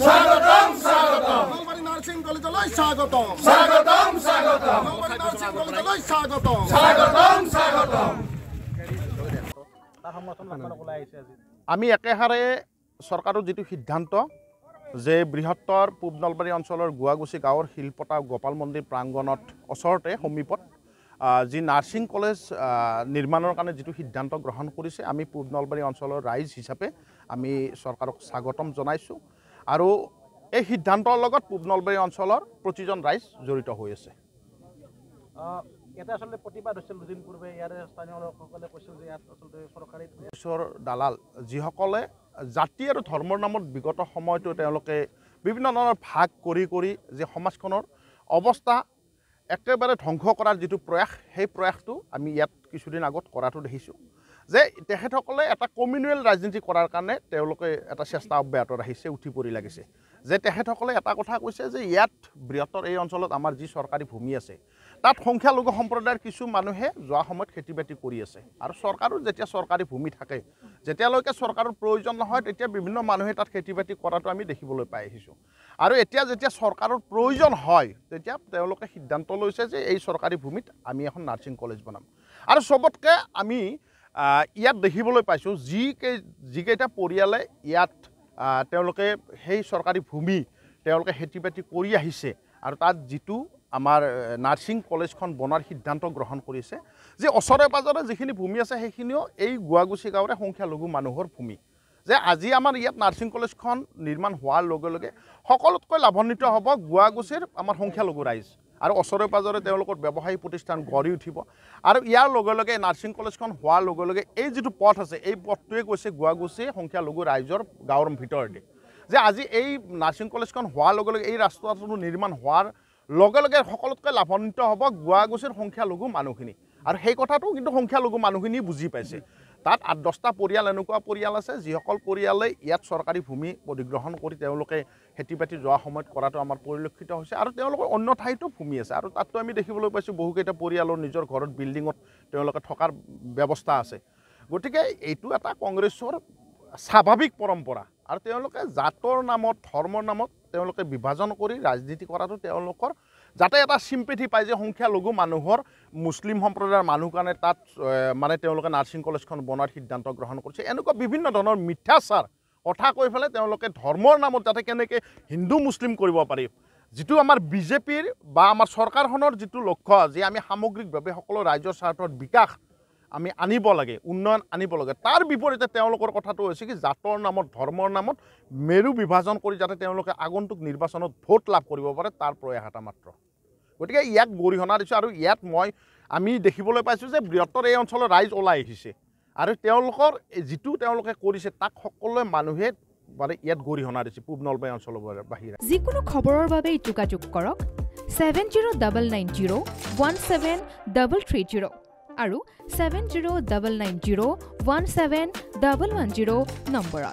স্বাগতম স্বাগতম। নলবাৰী নাৰ্ছিং কলেজলৈ স্বাগতম। স্বাগতম স্বাগতম। নলবাৰী নাৰ্ছিং কলেজলৈ স্বাগতম। স্বাগতম স্বাগতম। আমি একেহাৰে চৰকাৰৰ যিটো সিদ্ধান্ত যে বৃহত্তৰ পূব নলবাৰী অঞ্চলৰ গুৱাগুচি গাঁৱৰ শিলপতা গোপাল মন্দিৰ প্ৰাংগণত ওচৰতে সমীপত যি নাৰ্ছিং কলেজ নিৰ্মাণৰ কাৰণে যিটো সিদ্ধান্ত গ্ৰহণ কৰিছে আমি পূব নলবাৰী অঞ্চলৰ ৰাইজ হিচাপে আমি চৰকাৰক স্বাগতম জনাইছোঁ। আৰু এই সিদ্ধান্তৰ লগত পূব নলবাৰী অঞ্চলৰ প্ৰতিজন ৰাইজ জড়িত হৈ আছে। আহ, ইয়াতে আচলতে প্ৰতিবাদ হৈছিল দুদিন পূৰ্বে। ইয়াৰে স্থানীয় লোকসকলে কৈছিল যে ইয়াত আচলতে চৰকাৰী ঈশ্বৰৰ দালাল যিসকলে জাতি আৰু ধৰ্মৰ নামত বিগত সময়তো তেওঁলোকে বিভিন্ন ধৰণৰ ভাগ কৰি কৰি যে সমাজখনৰ অৱস্থা একেবাৰে ধ্বংস কৰাৰ যিটো প্ৰয়াস সেই প্ৰয়াসটো আমি ইয়াত কিছুদিন আগত কৰাটো দেখিছোঁ। যে তেখেতসকলে এটা কমিউনেল ৰাজনীতি কৰাৰ কাৰণে তেওঁলোকে এটা চেষ্টা অব্যাহত ৰাখিছে উঠি পৰি লাগিছে। যে তেখেতসকলে এটা কথা কৈছে যে ইয়াত বৃহত্তৰ এই অঞ্চলত আমাৰ যি চৰকাৰী ভূমি আছে তাত সংখ্যালঘু সম্প্ৰদায়ৰ কিছু মানুহে যোৱা সময়ত খেতি বাতি কৰি আছে। আৰু চৰকাৰো যেতিয়া চৰকাৰী ভূমি থাকে যেতিয়ালৈকে চৰকাৰৰ প্ৰয়োজন নহয় তেতিয়া বিভিন্ন মানুহে তাত খেতি বাতি কৰাটো আমি দেখিবলৈ পাই আহিছোঁ। আৰু এতিয়া যেতিয়া চৰকাৰৰ প্ৰয়োজন হয় তেতিয়া তেওঁলোকে সিদ্ধান্ত লৈছে যে এই চৰকাৰী ভূমিত আমি এখন নাৰ্ছিং কলেজ বনাম। আৰু চবতকৈ আমি ইয়াত দেখিবলৈ পাইছোঁ যিকেই যিকেইটা পৰিয়ালে ইয়াত তেওঁলোকে সেই চৰকাৰী ভূমি তেওঁলোকে খেতি বাতি কৰি আহিছে আৰু তাত যিটো আমাৰ নাৰ্ছিং কলেজখন বনোৱাৰ সিদ্ধান্ত গ্ৰহণ কৰিছে যে ওচৰে পাজৰে যিখিনি ভূমি আছে সেইখিনিও এই গুৱাগুচি গাঁৱৰে সংখ্যালঘু মানুহৰ ভূমি। যে আজি আমাৰ ইয়াত নাৰ্ছিং কলেজখন নিৰ্মাণ হোৱাৰ লগে লগে সকলোতকৈ লাভান্বিত হ'ব গুৱাগুচিৰ আমাৰ সংখ্যালঘু ৰাইজ। আৰু ওচৰে পাজৰে তেওঁলোকৰ ব্যৱসায়িক প্ৰতিষ্ঠান গঢ়ি উঠিব। আৰু ইয়াৰ লগে লগে নাৰ্ছিং কলেজখন হোৱাৰ লগে লগে এই যিটো পথ আছে এই পথটোৱে গৈছে গুৱাগুচি সংখ্যালঘু ৰাইজৰ গাঁৱৰ ভিতৰতে। যে আজি এই নাৰ্ছিং কলেজখন হোৱাৰ লগে লগে এই ৰাস্তাটো নিৰ্মাণ হোৱাৰ লগে লগে সকলোতকৈ লাভান্বিত হ'ব গুৱাগুচিৰ সংখ্যালঘু মানুহখিনি। আৰু সেই কথাটো কিন্তু সংখ্যালঘু মানুহখিনি বুজি পাইছে। তাত আঠ দহটা পৰিয়াল এনেকুৱা পৰিয়াল আছে যিসকল পৰিয়ালে ইয়াত চৰকাৰী ভূমি অধিগ্ৰহণ কৰি তেওঁলোকে খেতি বাতি যোৱা সময়ত কৰাটো আমাৰ পৰিলক্ষিত হৈছে আৰু তেওঁলোকৰ অন্য ঠাইতো ভূমি আছে। আৰু তাততো আমি দেখিবলৈ পাইছোঁ বহুকেইটা পৰিয়ালৰ নিজৰ ঘৰত বিল্ডিঙত তেওঁলোকে থকাৰ ব্যৱস্থা আছে। গতিকে এইটো এটা কংগ্ৰেছৰ স্বাভাৱিক পৰম্পৰা। আৰু তেওঁলোকে জাতৰ নামত ধৰ্মৰ নামত তেওঁলোকে বিভাজন কৰি ৰাজনীতি কৰাটো তেওঁলোকৰ যাতে এটা চিম্পেথি পায় যে সংখ্যালঘু মানুহৰ মুছলিম সম্প্ৰদায়ৰ মানুহ কাৰণে তাত মানে তেওঁলোকে নাৰ্ছিং কলেজখন বনোৱাৰ সিদ্ধান্ত গ্ৰহণ কৰিছে। এনেকুৱা বিভিন্ন ধৰণৰ মিথ্যাচাৰ কথা কৈ পেলাই তেওঁলোকে ধৰ্মৰ নামত যাতে কেনেকৈ হিন্দু মুছলিম কৰিব পাৰি। যিটো আমাৰ বিজেপিৰ বা আমাৰ চৰকাৰখনৰ যিটো লক্ষ্য যে আমি সামগ্ৰিকভাৱে সকলো ৰাজ্যৰ স্বাৰ্থত বিকাশ আমি আনিব লাগে উন্নয়ন আনিব লাগে তাৰ বিপৰীতে তেওঁলোকৰ কথাটো হৈছে কি জাতৰ নামত ধৰ্মৰ নামত মেৰু বিভাজন কৰি যাতে তেওঁলোকে আগন্তুক নিৰ্বাচনত ভোট লাভ কৰিব পাৰে তাৰ প্ৰয়াস এটা মাত্ৰ। গতিকে ইয়াক গৰিহণা দিছোঁ আৰু ইয়াত মই আমি দেখিবলৈ পাইছোঁ যে বৃহত্তৰ এই অঞ্চলৰ ৰাইজ ওলাই আহিছে। আৰু তেওঁলোকৰ যিটো তেওঁলোকে কৰিছে তাক সকলোৱে মানুহে মানে ইয়াত গৰিহণা দিছে পূব নলবাৰী অঞ্চলৰ বাহিৰে। যিকোনো খবৰৰ বাবে যোগাযোগ কৰক seven zero' double nine zero' one seven double three zero' আৰু seven zero' double nine zero' one seven double one zero' নম্বৰত।